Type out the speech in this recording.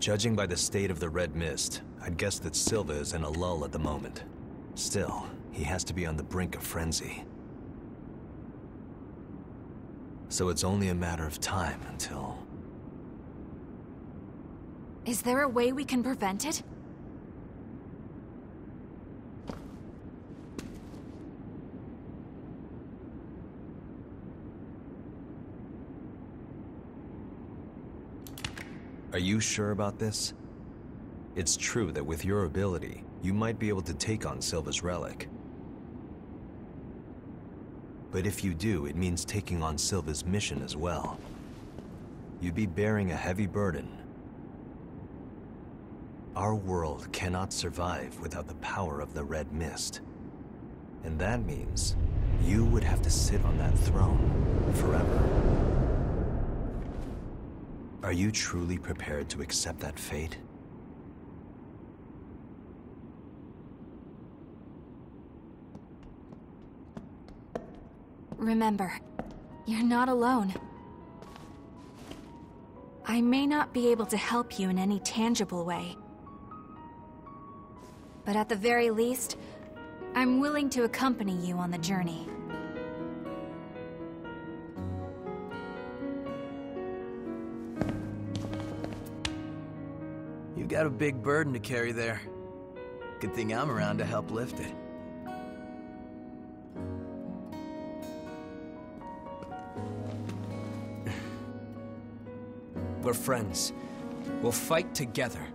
Judging by the state of the red mist, I'd guess that Silva is in a lull at the moment. Still, he has to be on the brink of frenzy. So it's only a matter of time until... Is there a way we can prevent it? Are you sure about this? It's true that with your ability, you might be able to take on Silva's relic. But if you do, it means taking on Silva's mission as well. You'd be bearing a heavy burden. Our world cannot survive without the power of the Red Mist. And that means you would have to sit on that throne forever. Are you truly prepared to accept that fate? Remember, you're not alone. I may not be able to help you in any tangible way. But at the very least, I'm willing to accompany you on the journey. You got a big burden to carry there. Good thing I'm around to help lift it. We're friends. We'll fight together.